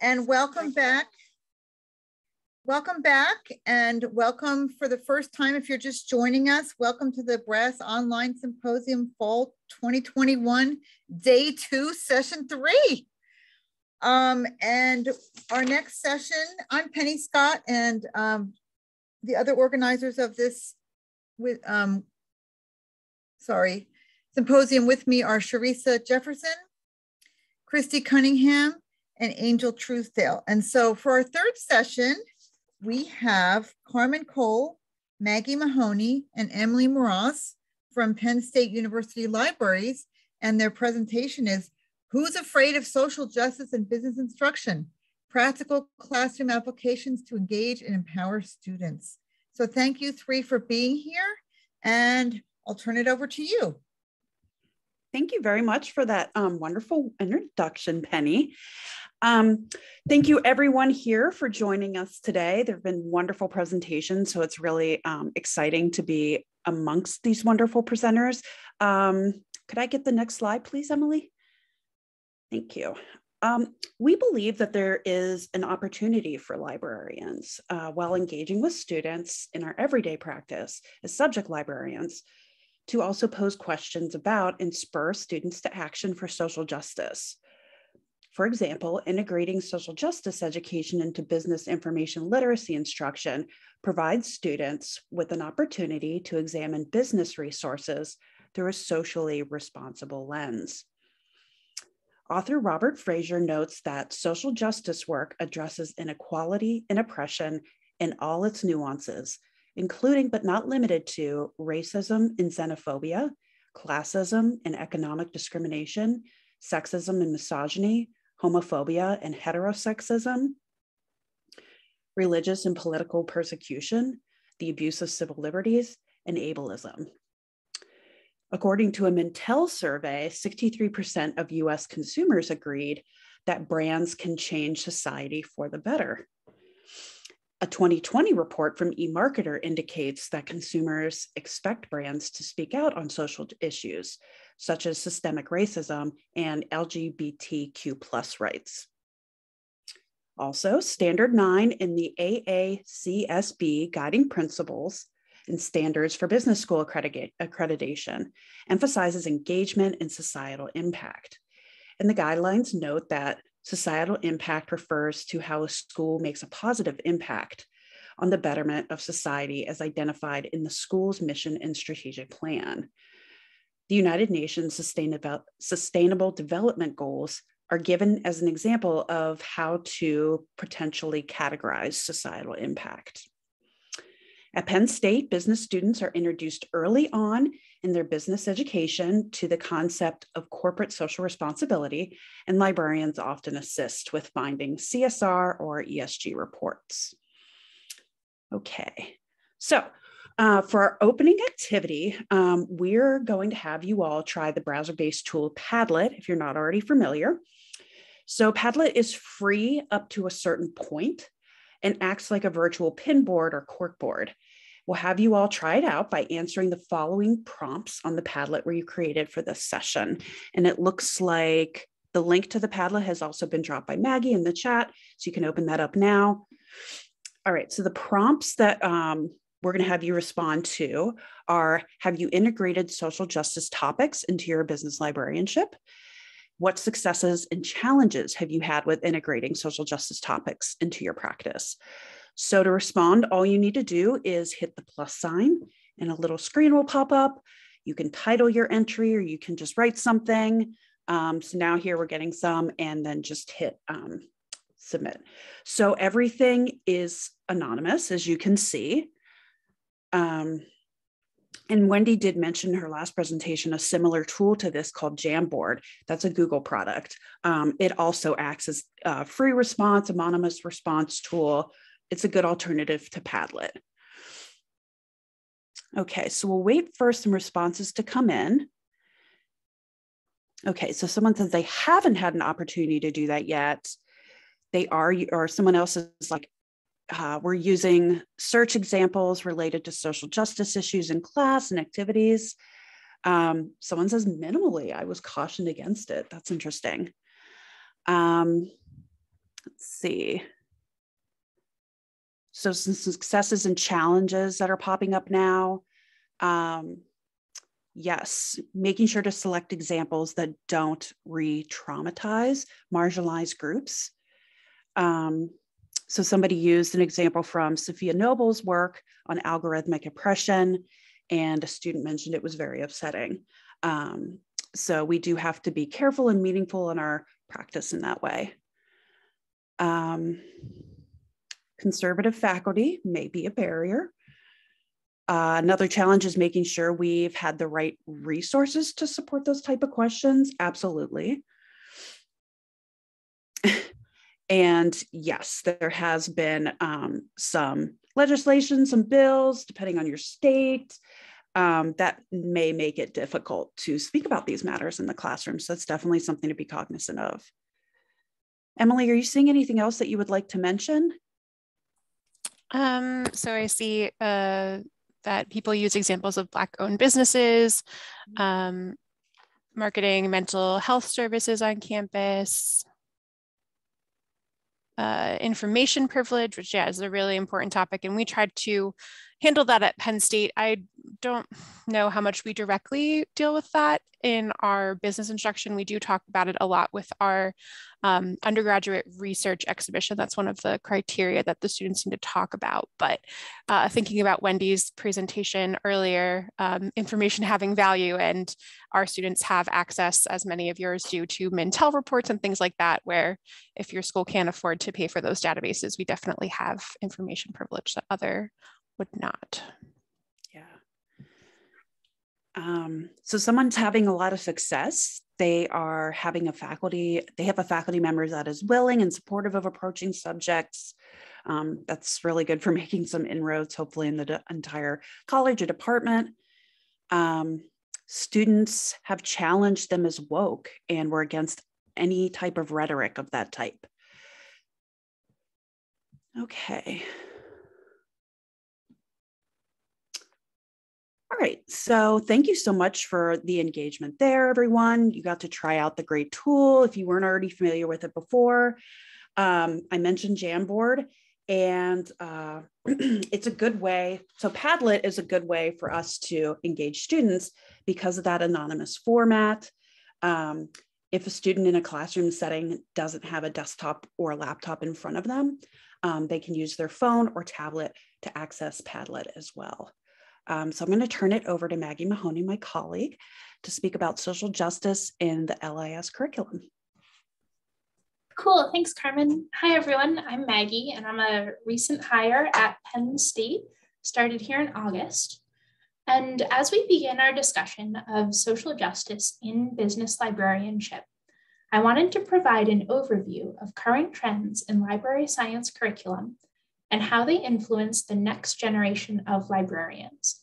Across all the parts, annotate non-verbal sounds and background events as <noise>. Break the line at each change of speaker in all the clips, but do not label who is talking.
and welcome back. Welcome back and welcome for the first time if you're just joining us. Welcome to the BRASS Online Symposium Fall 2021, Day 2, Session 3. Um, and our next session, I'm Penny Scott and um, the other organizers of this with um, sorry, symposium with me are Sharisa Jefferson, Christy Cunningham, and Angel Truthdale. And so for our third session, we have Carmen Cole, Maggie Mahoney, and Emily Mross from Penn State University Libraries. And their presentation is Who's Afraid of Social Justice and Business Instruction? Practical Classroom Applications to Engage and Empower Students. So thank you three for being here and I'll turn it over to you.
Thank you very much for that um, wonderful introduction, Penny. Um, thank you everyone here for joining us today. There have been wonderful presentations, so it's really um, exciting to be amongst these wonderful presenters. Um, could I get the next slide, please, Emily? Thank you. Um, we believe that there is an opportunity for librarians uh, while engaging with students in our everyday practice as subject librarians to also pose questions about and spur students to action for social justice. For example, integrating social justice education into business information literacy instruction provides students with an opportunity to examine business resources through a socially responsible lens. Author Robert Fraser notes that social justice work addresses inequality and oppression in all its nuances, including but not limited to racism and xenophobia, classism and economic discrimination, sexism and misogyny, homophobia and heterosexism, religious and political persecution, the abuse of civil liberties, and ableism. According to a Mintel survey, 63% of US consumers agreed that brands can change society for the better. A 2020 report from eMarketer indicates that consumers expect brands to speak out on social issues, such as systemic racism and LGBTQ plus rights. Also, Standard 9 in the AACSB Guiding Principles and Standards for Business School Accreditation emphasizes engagement and societal impact. And the guidelines note that societal impact refers to how a school makes a positive impact on the betterment of society as identified in the school's mission and strategic plan the United Nations Sustainable, Development Goals are given as an example of how to potentially categorize societal impact. At Penn State, business students are introduced early on in their business education to the concept of corporate social responsibility, and librarians often assist with finding CSR or ESG reports. Okay, so uh, for our opening activity, um, we're going to have you all try the browser-based tool Padlet if you're not already familiar. So Padlet is free up to a certain point and acts like a virtual pinboard or corkboard. We'll have you all try it out by answering the following prompts on the Padlet where you created for this session. And it looks like the link to the Padlet has also been dropped by Maggie in the chat, so you can open that up now. All right, so the prompts that um, we're going to have you respond to are Have you integrated social justice topics into your business librarianship? What successes and challenges have you had with integrating social justice topics into your practice? So, to respond, all you need to do is hit the plus sign and a little screen will pop up. You can title your entry or you can just write something. Um, so, now here we're getting some, and then just hit um, submit. So, everything is anonymous, as you can see. Um, and Wendy did mention in her last presentation a similar tool to this called Jamboard. That's a Google product. Um, it also acts as a free response, anonymous response tool. It's a good alternative to Padlet. Okay, so we'll wait for some responses to come in. Okay, so someone says they haven't had an opportunity to do that yet. They are, or someone else is like, uh, we're using search examples related to social justice issues in class and activities. Um, someone says minimally. I was cautioned against it. That's interesting. Um, let's see. So some successes and challenges that are popping up now. Um, yes, making sure to select examples that don't re-traumatize marginalized groups. Um, so somebody used an example from Safiya Noble's work on algorithmic oppression, and a student mentioned it was very upsetting. Um, so we do have to be careful and meaningful in our practice in that way. Um, conservative faculty may be a barrier. Uh, another challenge is making sure we've had the right resources to support those type of questions. Absolutely. And yes, there has been um, some legislation, some bills, depending on your state, um, that may make it difficult to speak about these matters in the classroom. So that's definitely something to be cognizant of. Emily, are you seeing anything else that you would like to mention?
Um, so I see uh, that people use examples of Black-owned businesses, um, marketing mental health services on campus, uh, information privilege, which yeah, is a really important topic. And we tried to handle that at Penn State. I don't know how much we directly deal with that in our business instruction. We do talk about it a lot with our um, undergraduate research exhibition. That's one of the criteria that the students need to talk about. But uh, thinking about Wendy's presentation earlier, um, information having value, and our students have access, as many of yours do, to Mintel reports and things like that, where if your school can't afford to pay for those databases, we definitely have information privilege that other would not.
Yeah. Um, so someone's having a lot of success. They are having a faculty, they have a faculty member that is willing and supportive of approaching subjects. Um, that's really good for <laughs> making some inroads, hopefully in the entire college or department. Um, students have challenged them as woke and were against any type of rhetoric of that type. Okay. Right, so thank you so much for the engagement there, everyone. You got to try out the great tool if you weren't already familiar with it before. Um, I mentioned Jamboard, and uh, <clears throat> it's a good way. So Padlet is a good way for us to engage students because of that anonymous format. Um, if a student in a classroom setting doesn't have a desktop or a laptop in front of them, um, they can use their phone or tablet to access Padlet as well. Um, so I'm going to turn it over to Maggie Mahoney, my colleague, to speak about social justice in the LIS curriculum.
Cool, thanks Carmen. Hi everyone, I'm Maggie and I'm a recent hire at Penn State, started here in August. And as we begin our discussion of social justice in business librarianship, I wanted to provide an overview of current trends in library science curriculum and how they influence the next generation of librarians.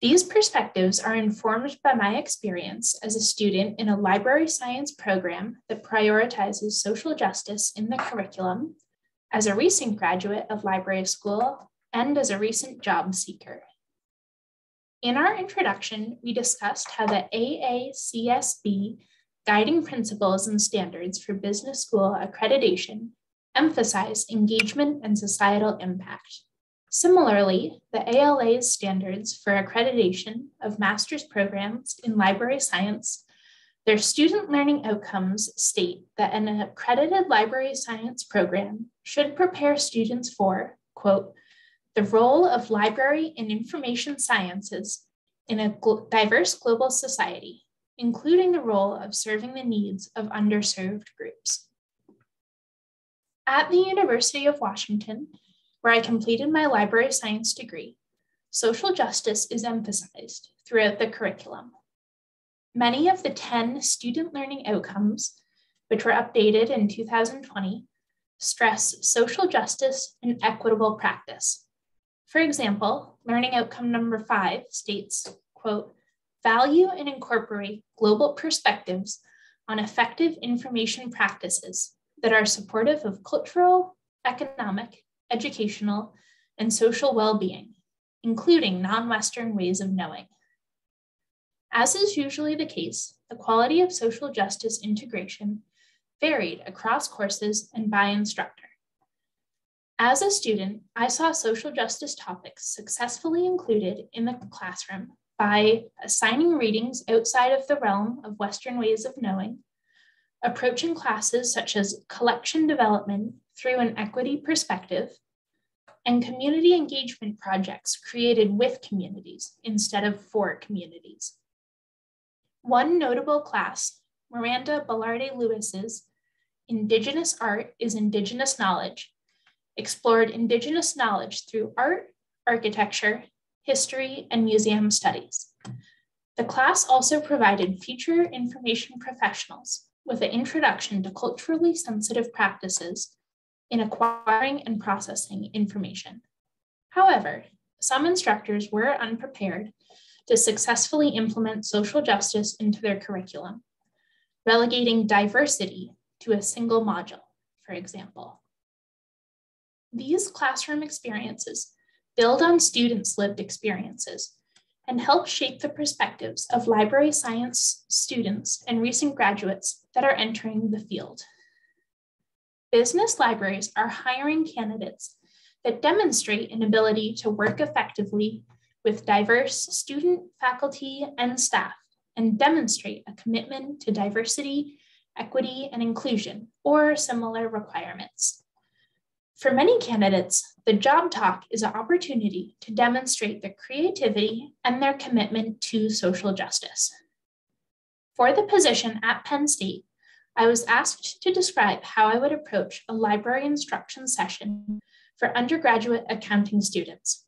These perspectives are informed by my experience as a student in a library science program that prioritizes social justice in the curriculum, as a recent graduate of library school, and as a recent job seeker. In our introduction, we discussed how the AACSB guiding principles and standards for business school accreditation emphasize engagement and societal impact. Similarly, the ALA's standards for accreditation of master's programs in library science, their student learning outcomes state that an accredited library science program should prepare students for, quote, the role of library and information sciences in a diverse global society, including the role of serving the needs of underserved groups. At the University of Washington, where I completed my library science degree, social justice is emphasized throughout the curriculum. Many of the 10 student learning outcomes, which were updated in 2020, stress social justice and equitable practice. For example, learning outcome number five states, quote, value and incorporate global perspectives on effective information practices that are supportive of cultural, economic, educational, and social well-being, including non-Western ways of knowing. As is usually the case, the quality of social justice integration varied across courses and by instructor. As a student, I saw social justice topics successfully included in the classroom by assigning readings outside of the realm of Western ways of knowing, approaching classes such as collection development through an equity perspective, and community engagement projects created with communities instead of for communities. One notable class, Miranda Belarde Lewis's Indigenous Art is Indigenous Knowledge, explored Indigenous knowledge through art, architecture, history, and museum studies. The class also provided future information professionals with an introduction to culturally sensitive practices in acquiring and processing information. However, some instructors were unprepared to successfully implement social justice into their curriculum, relegating diversity to a single module, for example. These classroom experiences build on students' lived experiences and help shape the perspectives of library science students and recent graduates that are entering the field. Business libraries are hiring candidates that demonstrate an ability to work effectively with diverse student, faculty, and staff and demonstrate a commitment to diversity, equity, and inclusion, or similar requirements. For many candidates, the job talk is an opportunity to demonstrate their creativity and their commitment to social justice. For the position at Penn State, I was asked to describe how I would approach a library instruction session for undergraduate accounting students.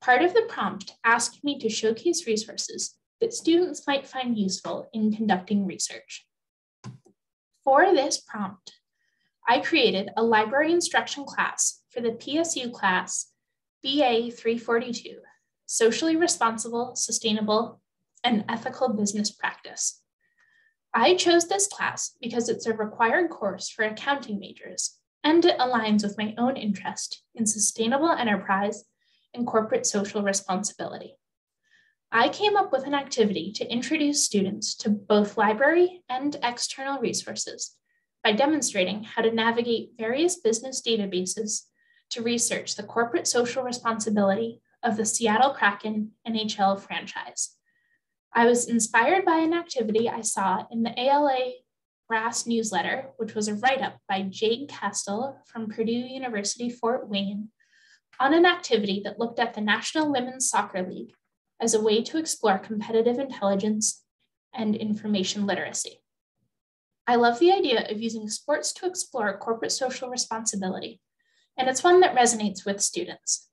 Part of the prompt asked me to showcase resources that students might find useful in conducting research. For this prompt, I created a library instruction class for the PSU class BA 342, Socially Responsible, Sustainable, and Ethical Business Practice. I chose this class because it's a required course for accounting majors and it aligns with my own interest in sustainable enterprise and corporate social responsibility. I came up with an activity to introduce students to both library and external resources by demonstrating how to navigate various business databases to research the corporate social responsibility of the Seattle Kraken NHL franchise. I was inspired by an activity I saw in the ALA BRASS newsletter, which was a write up by Jade Castle from Purdue University Fort Wayne on an activity that looked at the National Women's Soccer League as a way to explore competitive intelligence and information literacy. I love the idea of using sports to explore corporate social responsibility, and it's one that resonates with students.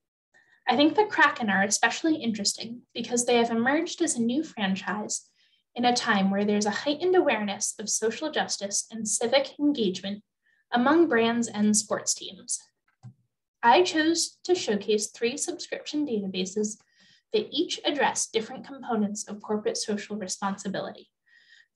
I think the Kraken are especially interesting because they have emerged as a new franchise in a time where there's a heightened awareness of social justice and civic engagement among brands and sports teams. I chose to showcase three subscription databases that each address different components of corporate social responsibility.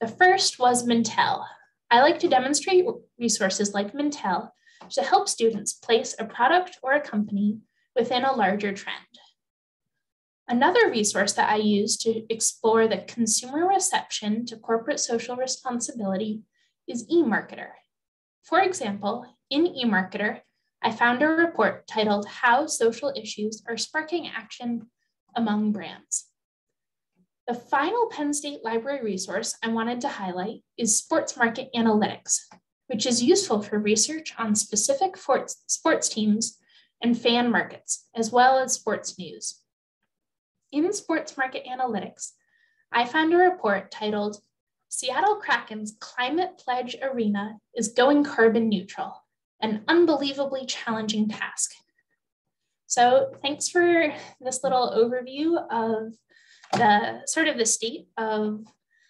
The first was Mintel, I like to demonstrate resources like Mintel to help students place a product or a company within a larger trend. Another resource that I use to explore the consumer reception to corporate social responsibility is eMarketer. For example, in eMarketer, I found a report titled How Social Issues Are Sparking Action Among Brands. The final Penn State Library resource I wanted to highlight is Sports Market Analytics, which is useful for research on specific sports teams and fan markets, as well as sports news. In Sports Market Analytics, I found a report titled Seattle Kraken's Climate Pledge Arena is going carbon neutral, an unbelievably challenging task. So thanks for this little overview of the sort of the state of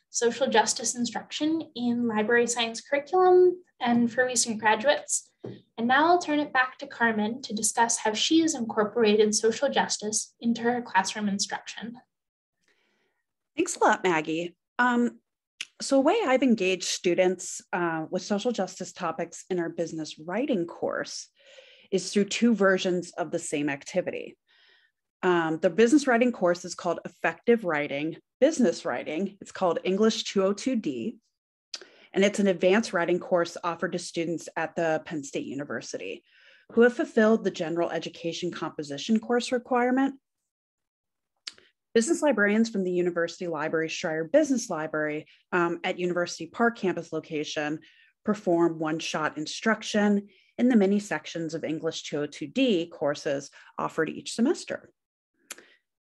social justice instruction in library science curriculum and for recent graduates. And now I'll turn it back to Carmen to discuss how she has incorporated social justice into her classroom instruction.
Thanks a lot, Maggie. Um, so a way I've engaged students uh, with social justice topics in our business writing course is through two versions of the same activity. Um, the business writing course is called Effective Writing, Business Writing. It's called English 202D. And it's an advanced writing course offered to students at the Penn State University who have fulfilled the general education composition course requirement. Business librarians from the University Library Schreyer Business Library um, at University Park campus location perform one-shot instruction in the many sections of English 202D courses offered each semester.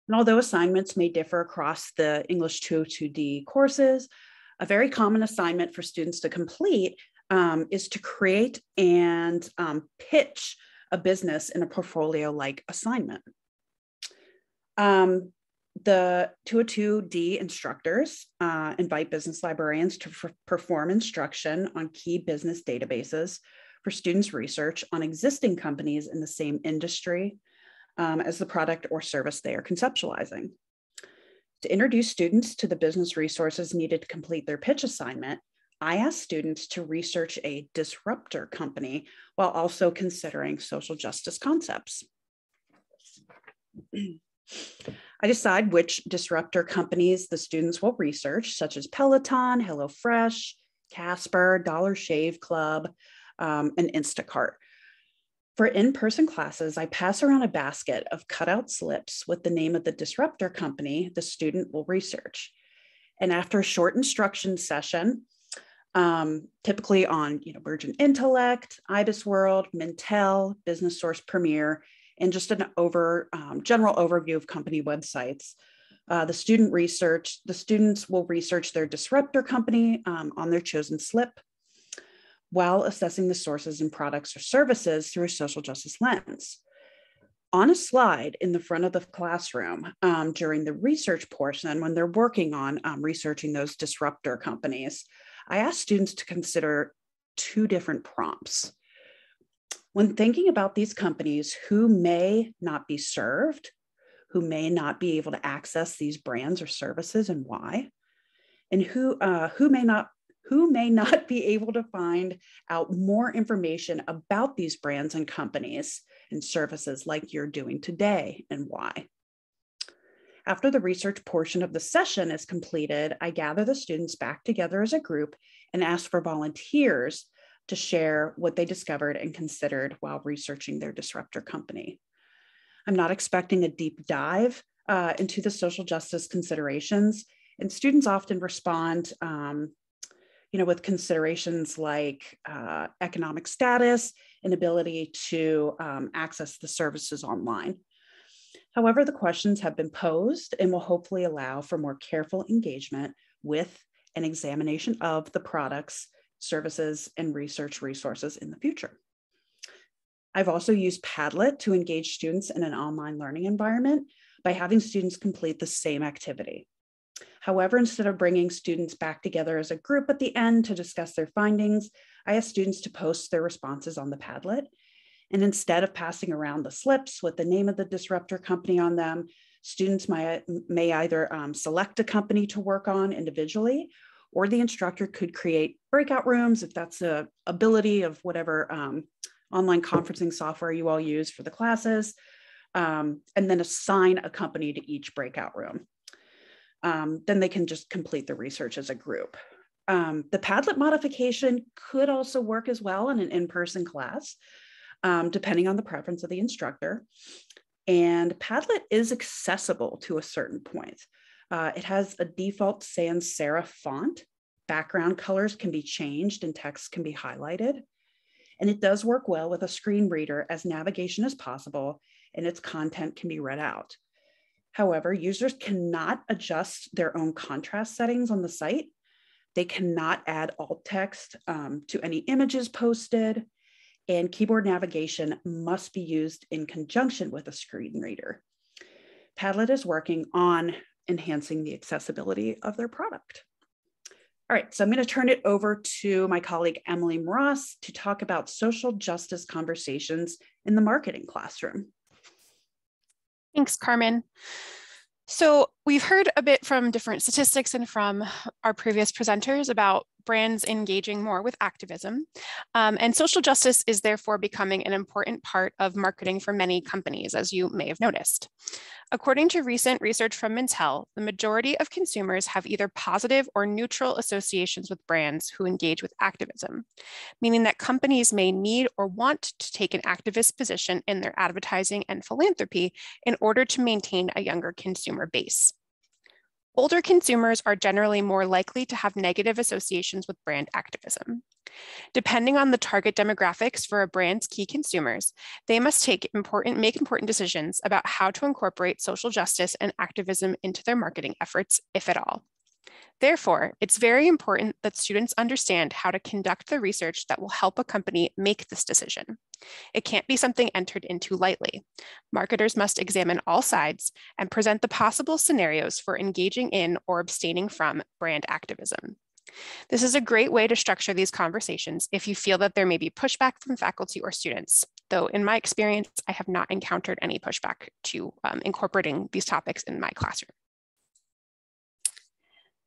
And although assignments may differ across the English 202D courses, a very common assignment for students to complete um, is to create and um, pitch a business in a portfolio like assignment. Um, the 202D instructors uh, invite business librarians to perform instruction on key business databases for students' research on existing companies in the same industry um, as the product or service they are conceptualizing. To introduce students to the business resources needed to complete their pitch assignment, I asked students to research a disruptor company while also considering social justice concepts. <clears throat> I decide which disruptor companies the students will research, such as Peloton, HelloFresh, Casper, Dollar Shave Club, um, and Instacart. For in-person classes, I pass around a basket of cutout slips with the name of the disruptor company the student will research. And after a short instruction session, um, typically on you know, Mergent Intellect, IBISWorld, Mintel, Business Source Premier, and just an over um, general overview of company websites. Uh, the student research, the students will research their disruptor company um, on their chosen slip while assessing the sources and products or services through a social justice lens. On a slide in the front of the classroom um, during the research portion, when they're working on um, researching those disruptor companies, I asked students to consider two different prompts. When thinking about these companies who may not be served, who may not be able to access these brands or services and why, and who, uh, who may not who may not be able to find out more information about these brands and companies and services like you're doing today and why. After the research portion of the session is completed, I gather the students back together as a group and ask for volunteers to share what they discovered and considered while researching their disruptor company. I'm not expecting a deep dive uh, into the social justice considerations, and students often respond um, you know, with considerations like uh, economic status and ability to um, access the services online. However, the questions have been posed and will hopefully allow for more careful engagement with an examination of the products, services, and research resources in the future. I've also used Padlet to engage students in an online learning environment by having students complete the same activity. However, instead of bringing students back together as a group at the end to discuss their findings, I asked students to post their responses on the Padlet and instead of passing around the slips with the name of the disruptor company on them, students may, may either um, select a company to work on individually, or the instructor could create breakout rooms if that's the ability of whatever um, online conferencing software you all use for the classes, um, and then assign a company to each breakout room. Um, then they can just complete the research as a group. Um, the Padlet modification could also work as well in an in-person class um, depending on the preference of the instructor. And Padlet is accessible to a certain point. Uh, it has a default sans serif font. Background colors can be changed and text can be highlighted. And it does work well with a screen reader as navigation is possible and its content can be read out. However, users cannot adjust their own contrast settings on the site. They cannot add alt text um, to any images posted and keyboard navigation must be used in conjunction with a screen reader. Padlet is working on enhancing the accessibility of their product. All right, so I'm going to turn it over to my colleague Emily Mross to talk about social justice conversations in the marketing classroom.
Thanks, Carmen. So we've heard a bit from different statistics and from our previous presenters about brands engaging more with activism. Um, and social justice is therefore becoming an important part of marketing for many companies, as you may have noticed. According to recent research from Mintel, the majority of consumers have either positive or neutral associations with brands who engage with activism, meaning that companies may need or want to take an activist position in their advertising and philanthropy in order to maintain a younger consumer base. Older consumers are generally more likely to have negative associations with brand activism. Depending on the target demographics for a brand's key consumers, they must take important, make important decisions about how to incorporate social justice and activism into their marketing efforts, if at all. Therefore, it's very important that students understand how to conduct the research that will help a company make this decision. It can't be something entered into lightly. Marketers must examine all sides and present the possible scenarios for engaging in or abstaining from brand activism. This is a great way to structure these conversations if you feel that there may be pushback from faculty or students, though in my experience, I have not encountered any pushback to um, incorporating these topics in my classroom.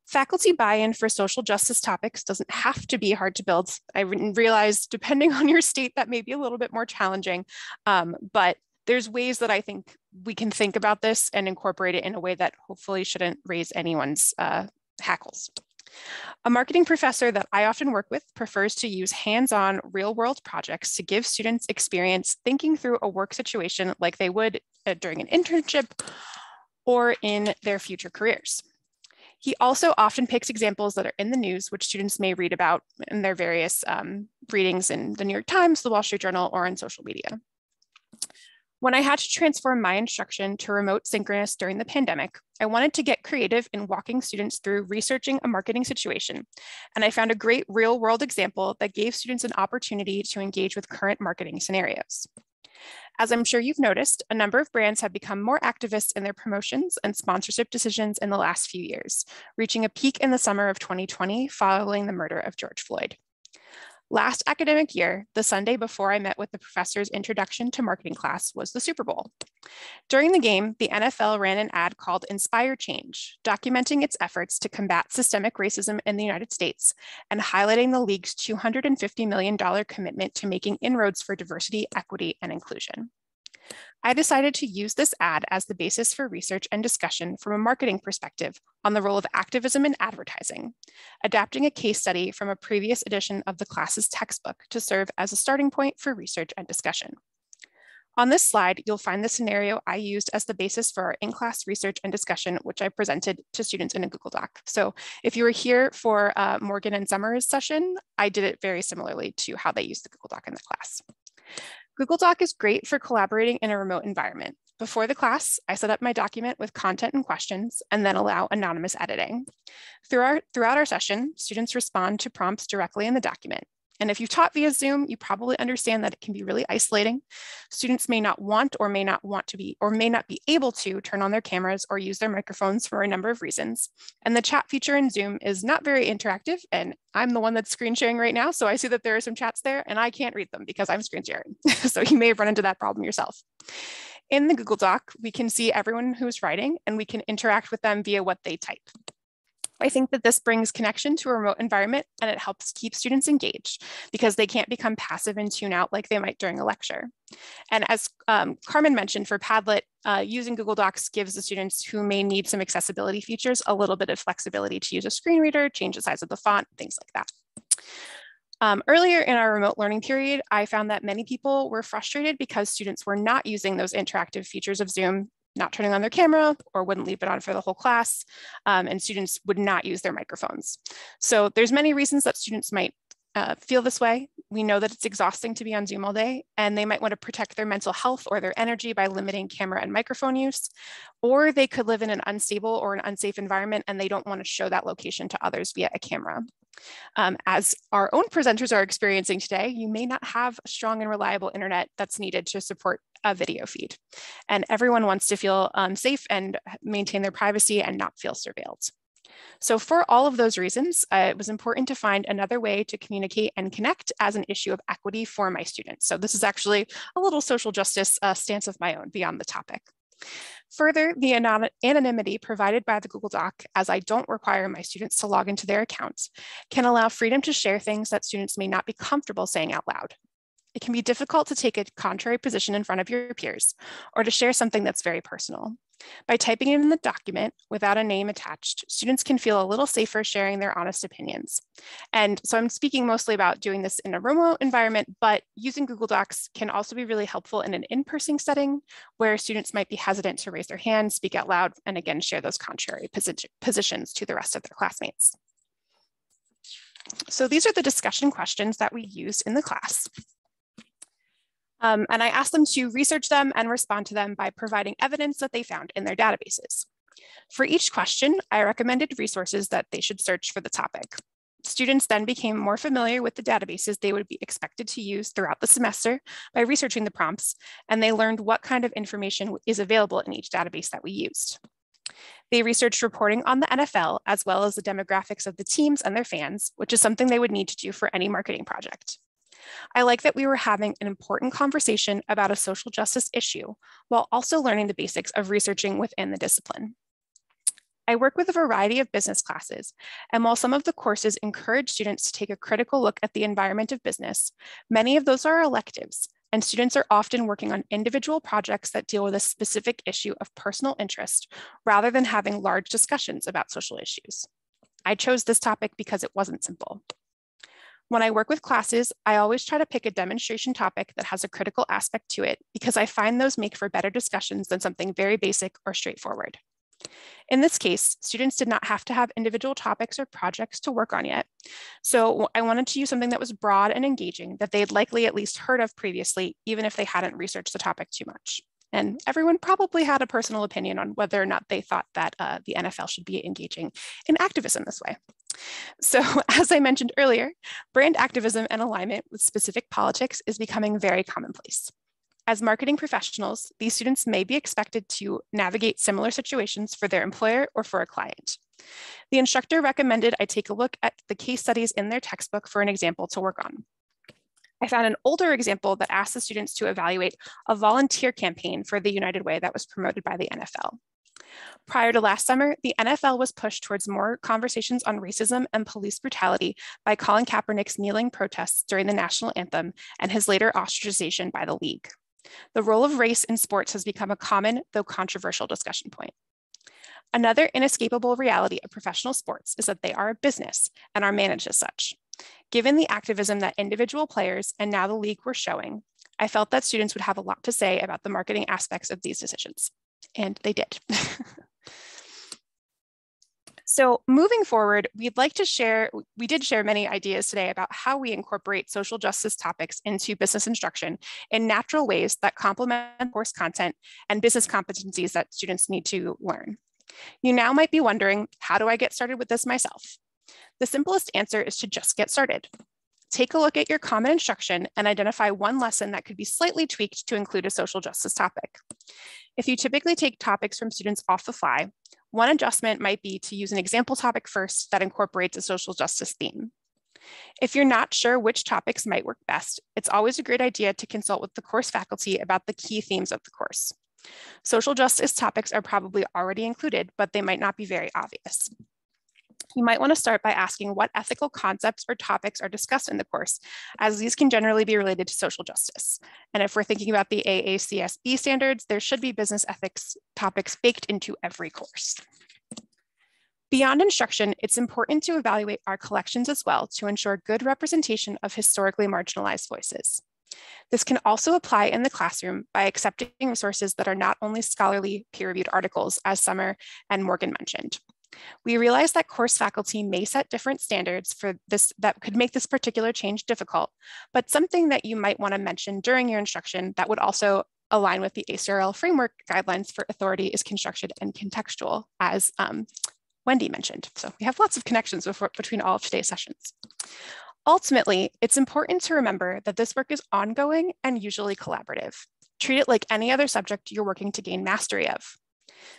Faculty buy-in for social justice topics doesn't have to be hard to build. I realize depending <laughs> on your state, that may be a little bit more challenging, um, but there's ways that I think we can think about this and incorporate it in a way that hopefully shouldn't raise anyone's uh, hackles. A marketing professor that I often work with prefers to use hands-on real-world projects to give students experience thinking through a work situation like they would uh, during an internship or in their future careers. He also often picks examples that are in the news, which students may read about in their various um, readings in the New York Times, the Wall Street Journal, or on social media. When I had to transform my instruction to remote synchronous during the pandemic, I wanted to get creative in walking students through researching a marketing situation. And I found a great real world example that gave students an opportunity to engage with current marketing scenarios. As I'm sure you've noticed, a number of brands have become more activists in their promotions and sponsorship decisions in the last few years, reaching a peak in the summer of 2020 following the murder of George Floyd. Last academic year, the Sunday before I met with the professor's introduction to marketing class was the Super Bowl. During the game, the NFL ran an ad called Inspire Change, documenting its efforts to combat systemic racism in the United States and highlighting the league's $250 million commitment to making inroads for diversity, equity, and inclusion. I decided to use this ad as the basis for research and discussion from a marketing perspective on the role of activism in advertising, adapting a case study from a previous edition of the class's textbook to serve as a starting point for research and discussion. On this slide, you'll find the scenario I used as the basis for our in-class research and discussion, which I presented to students in a Google Doc. So if you were here for uh, Morgan and Summer's session, I did it very similarly to how they used the Google Doc in the class. Google Doc is great for collaborating in a remote environment. Before the class, I set up my document with content and questions and then allow anonymous editing. Throughout our session, students respond to prompts directly in the document. And if you've taught via Zoom, you probably understand that it can be really isolating. Students may not want or may not want to be or may not be able to turn on their cameras or use their microphones for a number of reasons. And the chat feature in Zoom is not very interactive. And I'm the one that's screen sharing right now. So I see that there are some chats there and I can't read them because I'm screen sharing. <laughs> so you may have run into that problem yourself. In the Google Doc, we can see everyone who's writing and we can interact with them via what they type. I think that this brings connection to a remote environment and it helps keep students engaged because they can't become passive and tune out like they might during a lecture. And as um, Carmen mentioned for Padlet, uh, using Google Docs gives the students who may need some accessibility features a little bit of flexibility to use a screen reader, change the size of the font, things like that. Um, earlier in our remote learning period, I found that many people were frustrated because students were not using those interactive features of Zoom not turning on their camera or wouldn't leave it on for the whole class, um, and students would not use their microphones. So there's many reasons that students might uh, feel this way. We know that it's exhausting to be on Zoom all day, and they might want to protect their mental health or their energy by limiting camera and microphone use, or they could live in an unstable or an unsafe environment and they don't want to show that location to others via a camera. Um, as our own presenters are experiencing today, you may not have strong and reliable internet that's needed to support a video feed. And everyone wants to feel um, safe and maintain their privacy and not feel surveilled. So for all of those reasons, uh, it was important to find another way to communicate and connect as an issue of equity for my students. So this is actually a little social justice uh, stance of my own beyond the topic. Further, the anonymity provided by the Google Doc, as I don't require my students to log into their accounts, can allow freedom to share things that students may not be comfortable saying out loud. It can be difficult to take a contrary position in front of your peers or to share something that's very personal. By typing it in the document without a name attached, students can feel a little safer sharing their honest opinions. And so I'm speaking mostly about doing this in a remote environment, but using Google Docs can also be really helpful in an in-person setting where students might be hesitant to raise their hand, speak out loud, and again, share those contrary posi positions to the rest of their classmates. So these are the discussion questions that we used in the class. Um, and I asked them to research them and respond to them by providing evidence that they found in their databases. For each question, I recommended resources that they should search for the topic. Students then became more familiar with the databases they would be expected to use throughout the semester by researching the prompts, and they learned what kind of information is available in each database that we used. They researched reporting on the NFL, as well as the demographics of the teams and their fans, which is something they would need to do for any marketing project. I like that we were having an important conversation about a social justice issue while also learning the basics of researching within the discipline. I work with a variety of business classes, and while some of the courses encourage students to take a critical look at the environment of business, many of those are electives, and students are often working on individual projects that deal with a specific issue of personal interest rather than having large discussions about social issues. I chose this topic because it wasn't simple. When I work with classes, I always try to pick a demonstration topic that has a critical aspect to it because I find those make for better discussions than something very basic or straightforward. In this case, students did not have to have individual topics or projects to work on yet. So I wanted to use something that was broad and engaging that they'd likely at least heard of previously, even if they hadn't researched the topic too much. And everyone probably had a personal opinion on whether or not they thought that uh, the NFL should be engaging in activism this way. So, <laughs> as I mentioned earlier, brand activism and alignment with specific politics is becoming very commonplace. As marketing professionals, these students may be expected to navigate similar situations for their employer or for a client. The instructor recommended I take a look at the case studies in their textbook for an example to work on. I found an older example that asked the students to evaluate a volunteer campaign for the United Way that was promoted by the NFL. Prior to last summer, the NFL was pushed towards more conversations on racism and police brutality by Colin Kaepernick's kneeling protests during the national anthem and his later ostracization by the league. The role of race in sports has become a common, though controversial, discussion point. Another inescapable reality of professional sports is that they are a business and are managed as such. Given the activism that individual players and now the league were showing, I felt that students would have a lot to say about the marketing aspects of these decisions, and they did. <laughs> so moving forward, we'd like to share, we did share many ideas today about how we incorporate social justice topics into business instruction in natural ways that complement course content and business competencies that students need to learn. You now might be wondering, how do I get started with this myself? The simplest answer is to just get started. Take a look at your common instruction and identify one lesson that could be slightly tweaked to include a social justice topic. If you typically take topics from students off the fly, one adjustment might be to use an example topic first that incorporates a social justice theme. If you're not sure which topics might work best, it's always a great idea to consult with the course faculty about the key themes of the course. Social justice topics are probably already included, but they might not be very obvious you might want to start by asking what ethical concepts or topics are discussed in the course, as these can generally be related to social justice. And if we're thinking about the AACSB standards, there should be business ethics topics baked into every course. Beyond instruction, it's important to evaluate our collections as well to ensure good representation of historically marginalized voices. This can also apply in the classroom by accepting resources that are not only scholarly peer-reviewed articles, as Summer and Morgan mentioned. We realize that course faculty may set different standards for this that could make this particular change difficult, but something that you might want to mention during your instruction that would also align with the ACRL framework guidelines for authority is constructed and contextual, as um, Wendy mentioned. So we have lots of connections before, between all of today's sessions. Ultimately, it's important to remember that this work is ongoing and usually collaborative. Treat it like any other subject you're working to gain mastery of.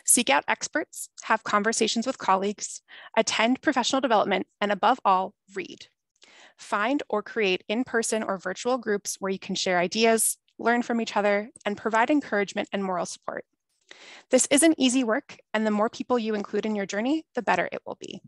Seek out experts, have conversations with colleagues, attend professional development, and above all, read. Find or create in-person or virtual groups where you can share ideas, learn from each other, and provide encouragement and moral support. This isn't easy work, and the more people you include in your journey, the better it will be.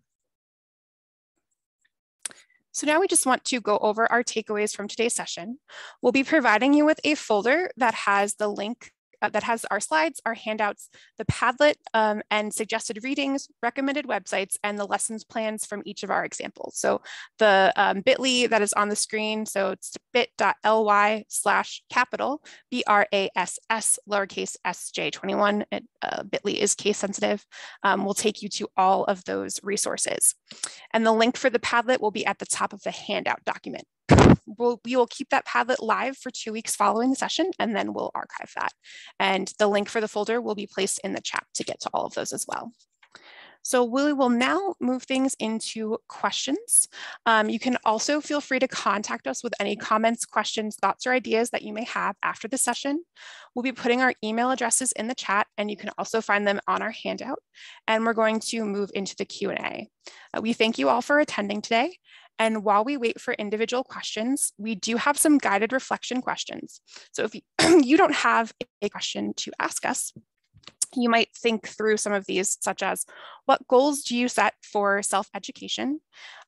So now we just want to go over our takeaways from today's session. We'll be providing you with a folder that has the link uh, that has our slides, our handouts, the Padlet, um, and suggested readings, recommended websites, and the lessons plans from each of our examples. So the um, bit.ly that is on the screen, so it's bit.ly slash capital, B-R-A-S-S, lowercase sj21, it, uh, bit.ly is case sensitive, um, will take you to all of those resources. And the link for the Padlet will be at the top of the handout document we'll, we will keep that Padlet live for two weeks following the session, and then we'll archive that. And the link for the folder will be placed in the chat to get to all of those as well. So we will now move things into questions. Um, you can also feel free to contact us with any comments, questions, thoughts, or ideas that you may have after the session. We'll be putting our email addresses in the chat and you can also find them on our handout. And we're going to move into the Q&A. Uh, we thank you all for attending today and while we wait for individual questions, we do have some guided reflection questions. So if <clears throat> you don't have a question to ask us, you might think through some of these, such as what goals do you set for self-education?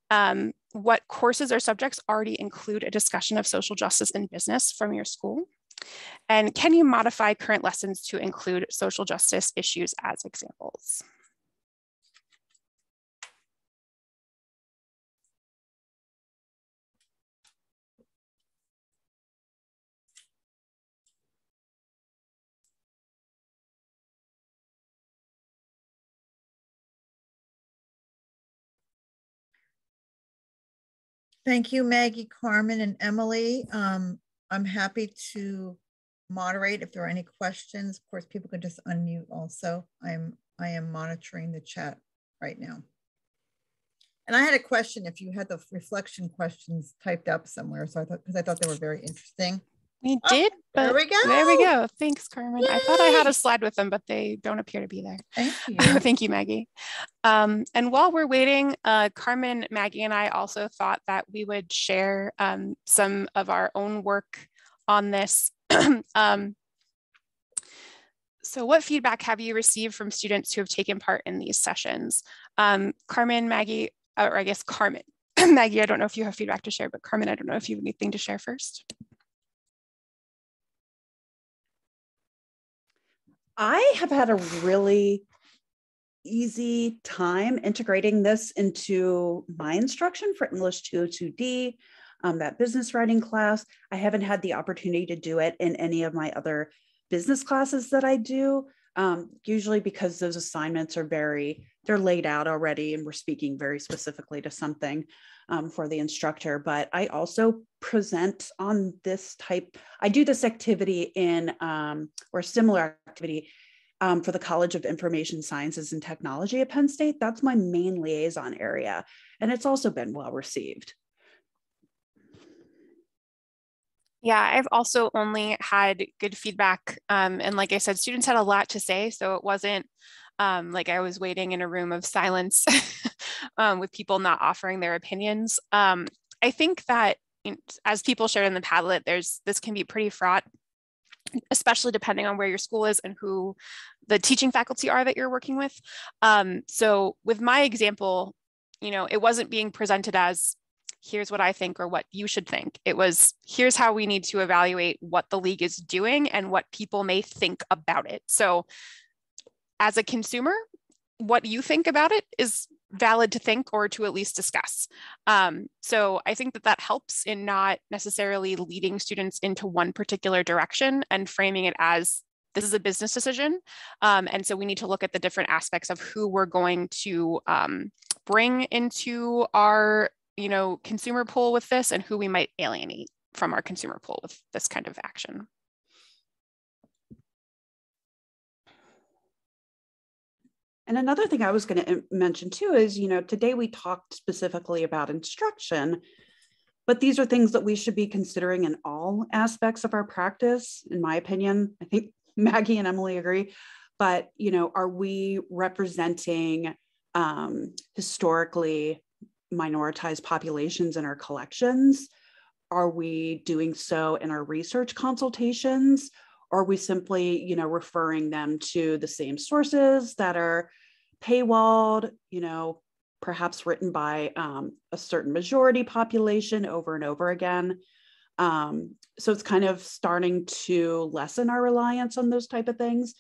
Um, what courses or subjects already include a discussion of social justice in business from your school? And can you modify current lessons to include social justice issues as examples?
Thank you, Maggie, Carmen, and Emily. Um, I'm happy to moderate if there are any questions. Of course, people can just unmute also. I'm I am monitoring the chat right now. And I had a question if you had the reflection questions typed up somewhere. So I thought, because I thought they were very interesting.
We oh, did, but there we go. There we go. Thanks, Carmen. Yay. I thought I had a slide with them, but they don't appear to be there.
Thank <laughs> you.
Thank you, Maggie. Um, and while we're waiting, uh, Carmen, Maggie, and I also thought that we would share um, some of our own work on this. <clears throat> um, so what feedback have you received from students who have taken part in these sessions? Um, Carmen, Maggie, or I guess Carmen. <clears throat> Maggie, I don't know if you have feedback to share, but Carmen, I don't know if you have anything to share first.
I have had a really easy time integrating this into my instruction for English 202D, um, that business writing class. I haven't had the opportunity to do it in any of my other business classes that I do, um, usually because those assignments are very, they're laid out already and we're speaking very specifically to something um, for the instructor. But I also present on this type, I do this activity in, um, or similar activity um, for the College of Information Sciences and Technology at Penn State. That's my main liaison area. And it's also been well received.
Yeah, I've also only had good feedback. Um, and like I said, students had a lot to say. So it wasn't um, like I was waiting in a room of silence <laughs> um, with people not offering their opinions. Um, I think that as people shared in the Padlet, there's this can be pretty fraught, especially depending on where your school is and who the teaching faculty are that you're working with. Um, so with my example, you know, it wasn't being presented as here's what I think or what you should think. It was here's how we need to evaluate what the league is doing and what people may think about it. So as a consumer, what you think about it is valid to think or to at least discuss. Um, so I think that that helps in not necessarily leading students into one particular direction and framing it as this is a business decision. Um, and so we need to look at the different aspects of who we're going to um, bring into our you know, consumer pool with this and who we might alienate from our consumer pool with this kind of action.
And another thing I was going to mention too is, you know, today we talked specifically about instruction, but these are things that we should be considering in all aspects of our practice, in my opinion. I think <laughs> Maggie and Emily agree. But, you know, are we representing um, historically minoritized populations in our collections? Are we doing so in our research consultations? Are we simply, you know, referring them to the same sources that are paywalled, you know, perhaps written by um, a certain majority population over and over again? Um, so it's kind of starting to lessen our reliance on those type of things.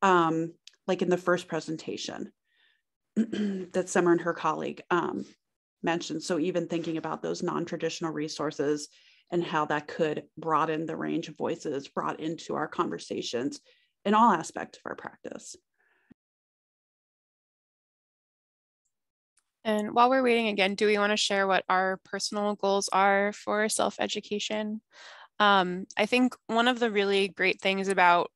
Um, like in the first presentation <clears throat> that Summer and her colleague um, mentioned. So even thinking about those non-traditional resources and how that could broaden the range of voices brought into our conversations in all aspects of our practice.
And while we're waiting again, do we want to share what our personal goals are for self-education? Um, I think one of the really great things about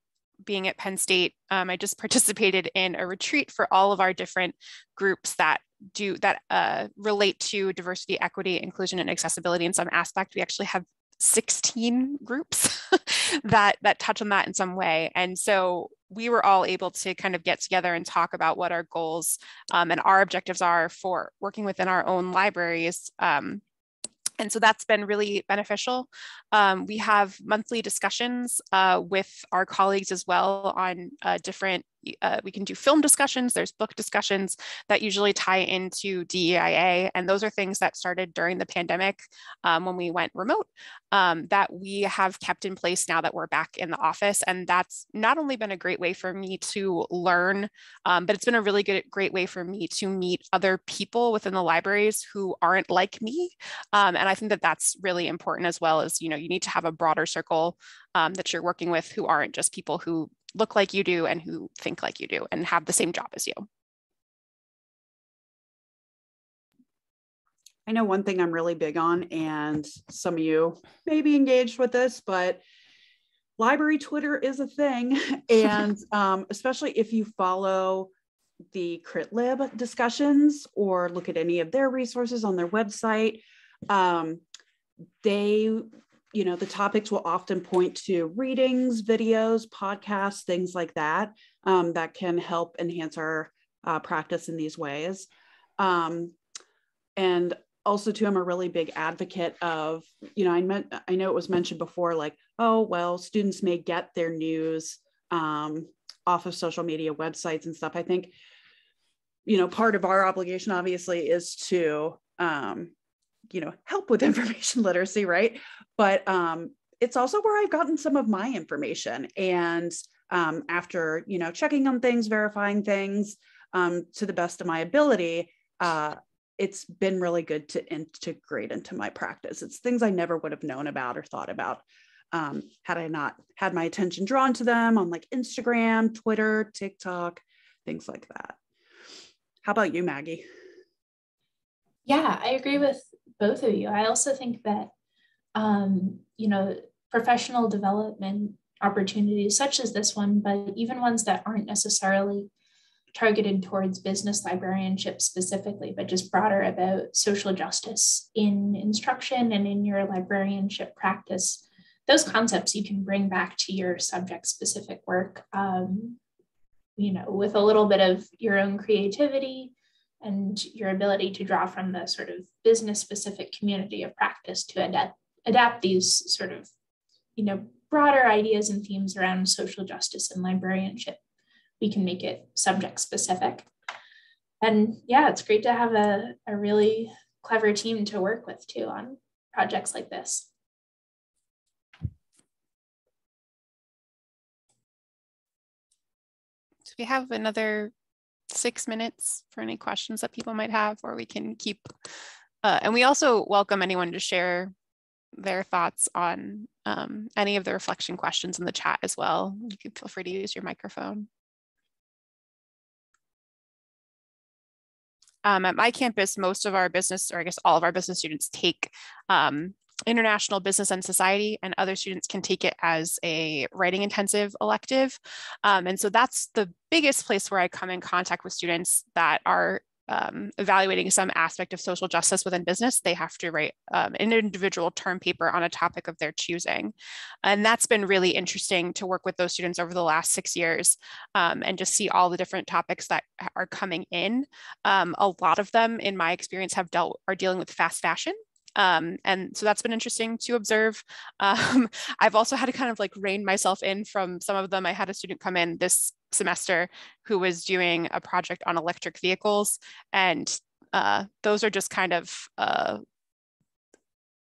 being at Penn State, um, I just <laughs> participated in a retreat for all of our different groups that do that uh, relate to diversity, equity, inclusion, and accessibility in some aspect. We actually have 16 groups <laughs> that that touch on that in some way. And so we were all able to kind of get together and talk about what our goals um, and our objectives are for working within our own libraries um, and so that's been really beneficial. Um, we have monthly discussions uh, with our colleagues as well on uh, different uh, we can do film discussions, there's book discussions that usually tie into DEIA. And those are things that started during the pandemic um, when we went remote um, that we have kept in place now that we're back in the office. And that's not only been a great way for me to learn, um, but it's been a really good, great way for me to meet other people within the libraries who aren't like me. Um, and I think that that's really important as well as, you know, you need to have a broader circle um, that you're working with who aren't just people who look like you do and who think like you do and have the same job as you.
I know one thing I'm really big on, and some of you may be engaged with this, but library Twitter is a thing. <laughs> And <laughs> um, especially if you follow the CritLib discussions or look at any of their resources on their website, um, they you know, the topics will often point to readings, videos, podcasts, things like that, um, that can help enhance our uh, practice in these ways. Um, and also too, I'm a really big advocate of, you know, I meant, I know it was mentioned before, like, oh, well, students may get their news um, off of social media websites and stuff. I think, you know, part of our obligation obviously is to um, you know help with <laughs> information literacy right? But um, it's also where i've gotten some of my information. And um, after you know checking on things verifying things um, to the best of my ability uh, it's been really good to integrate into my practice. It's things i never would have known about or thought about um, had i not had my attention drawn to them on like instagram twitter tiktok things like that. How about you maggie?
Yeah i agree with both of you. I also think that, um, you know, professional development opportunities such as this one, but even ones that aren't necessarily targeted towards business librarianship specifically, but just broader about social justice in instruction and in your librarianship practice. Those concepts you can bring back to your subject specific work, um, you know, with a little bit of your own creativity and your ability to draw from the sort of business specific community of practice to adapt, adapt these sort of you know broader ideas and themes around social justice and librarianship. We can make it subject specific and yeah it's great to have a, a really clever team to work with too on projects like this.
So we have another six minutes for any questions that people might have, or we can keep. Uh, and we also welcome anyone to share their thoughts on um, any of the reflection questions in the chat as well. You can feel free to use your microphone. Um, at my campus, most of our business, or I guess all of our business students take um, international business and society and other students can take it as a writing intensive elective um, and so that's the biggest place where i come in contact with students that are um, evaluating some aspect of social justice within business, they have to write um, an individual term paper on a topic of their choosing. And that's been really interesting to work with those students over the last six years um, and just see all the different topics that are coming in. Um, a lot of them, in my experience, have dealt are dealing with fast fashion Um, and so that's been interesting to observe. <laughs> Um, I've also had to kind of like rein myself in from some of them. I had a student come in this semester who was doing a project on electric vehicles and uh, those are just kind of uh,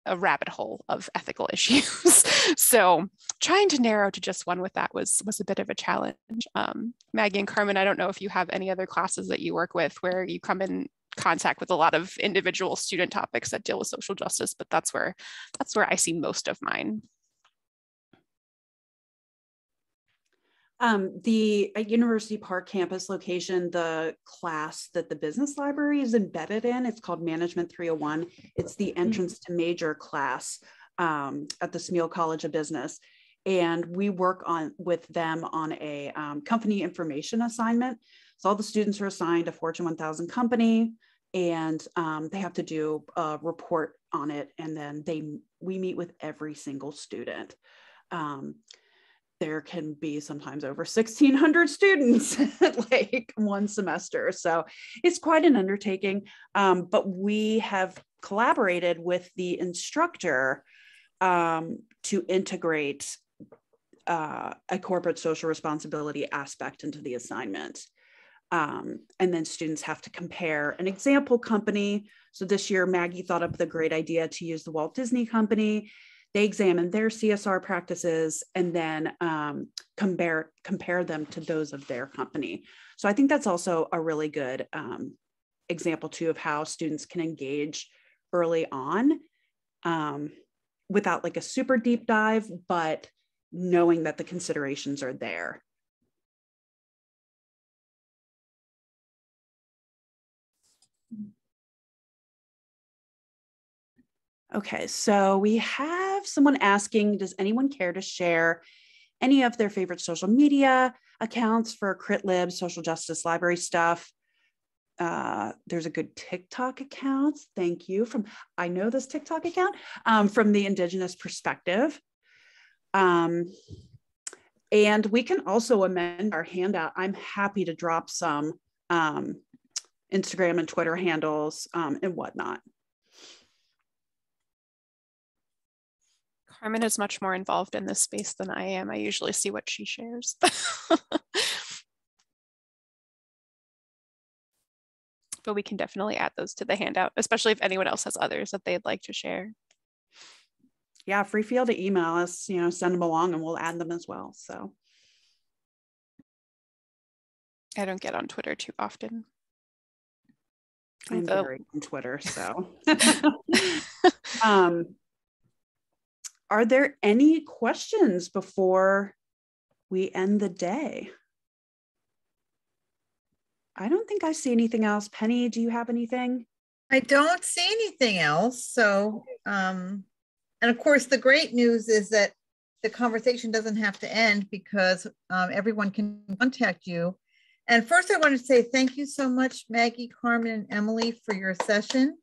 a rabbit hole of ethical <laughs> issues. so trying to narrow to just one with that was was a bit of a challenge. Um, Maggie and Carmen, I don't know if you have any other classes that you work with where you come in contact with a lot of individual student topics that deal with social justice, but that's where that's where I see most of mine.
Um, the University Park campus location, the class that the business library is embedded in, it's called Management 301. It's the mm-hmm. entrance to major class um, at the Smeal College of Business. And we work on with them on a um, company information assignment. So all the students are assigned a Fortune 1000 company and um, they have to do a report on it. And then they we meet with every single student. Um, there can be sometimes over 1600 students <laughs> like one semester so it's quite an undertaking um, but we have collaborated with the instructor um, to integrate uh, a corporate social responsibility aspect into the assignment um, and then students have to compare an example company so this year maggie thought up the great idea to use the walt disney company they examine their CSR practices and then um, compare compare them to those of their company. So I think that's also a really good um, example too of how students can engage early on um, without like a super deep dive, but knowing that the considerations are there. Okay, so we have someone asking Does anyone care to share any of their favorite social media accounts for CritLib, social justice library stuff? Uh, there's a good TikTok account. Thank you. From I know this TikTok account um, from the Indigenous perspective. Um, and we can also amend our handout. I'm happy to drop some um, Instagram and Twitter handles um, and whatnot.
Carmen is much more involved in this space than I am. I usually see what she shares. <laughs> but we can definitely add those to the handout, especially if anyone else has others that they'd like to share.
Yeah, free feel to email us, you know, send them along and we'll add them as well. So
I don't get on Twitter too often.
I'm very on Twitter, so <laughs> <laughs> um are there any questions before we end the day? I don't think I see anything else. Penny, do you have anything?
I don't see anything else. So, um, and of course, the great news is that the conversation doesn't have to end because um, everyone can contact you. And first, I want to say thank you so much, Maggie, Carmen, and Emily, for your session.